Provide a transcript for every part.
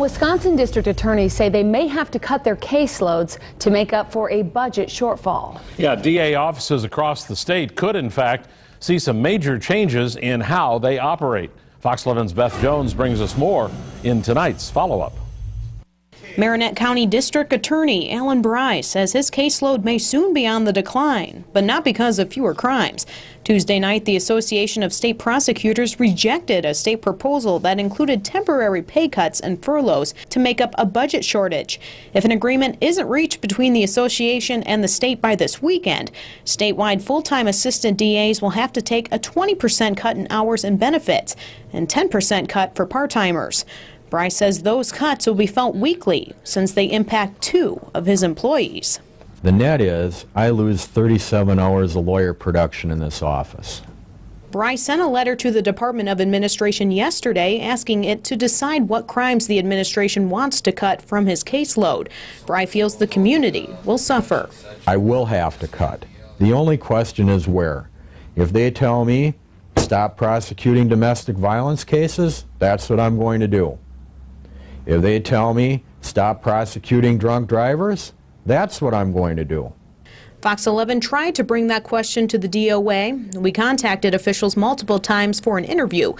Wisconsin district attorneys say they may have to cut their caseloads to make up for a budget shortfall. Yeah, DA offices across the state could, in fact, see some major changes in how they operate. Fox 11's Beth Jones brings us more in tonight's follow up. Marinette County District Attorney Allen Brey says his caseload may soon be on the decline, but not because of fewer crimes. Tuesday night, the Association of State Prosecutors rejected a state proposal that included temporary pay cuts and furloughs to make up a budget shortage. If an agreement isn't reached between the association and the state by this weekend, statewide full-time assistant DAs will have to take a 20% cut in hours and benefits and 10% cut for part-timers. Brey says those cuts will be felt weekly since they impact two of his employees. The net is I lose 37 hours of lawyer production in this office. Brey sent a letter to the Department of Administration yesterday asking it to decide what crimes the administration wants to cut from his caseload. Brey feels the community will suffer. I will have to cut. The only question is where. If they tell me stop prosecuting domestic violence cases, that's what I'm going to do. If they tell me stop prosecuting drunk drivers, that's what I'm going to do. Fox 11 tried to bring that question to the DOA. We contacted officials multiple times for an interview.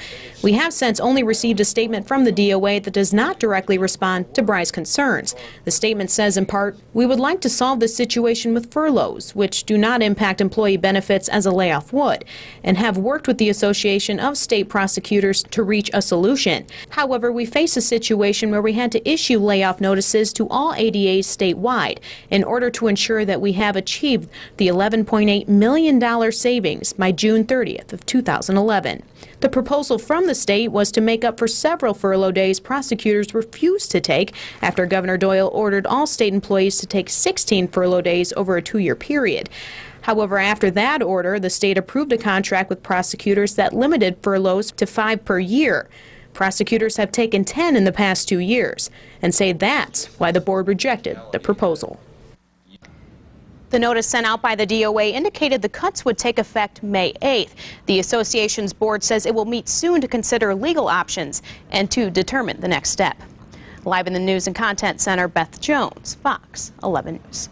We have since only received a statement from the DOA that does not directly respond to Brey's concerns. The statement says, in part, we would like to solve this situation with furloughs, which do not impact employee benefits as a layoff would, and have worked with the Association of State Prosecutors to reach a solution. However, we face a situation where we had to issue layoff notices to all ADAs statewide in order to ensure that we have achieved the $11.8 million savings by June 30th of 2011. The proposal from the state was to make up for several furlough days prosecutors refused to take after Governor Doyle ordered all state employees to take 16 furlough days over a two-year period. However, after that order, the state approved a contract with prosecutors that limited furloughs to five per year. Prosecutors have taken 10 in the past two years and say that's why the board rejected the proposal. The notice sent out by the DOA indicated the cuts would take effect May 8th. The association's board says it will meet soon to consider legal options and to determine the next step. Live in the News and Content Center, Beth Jones, Fox 11 News.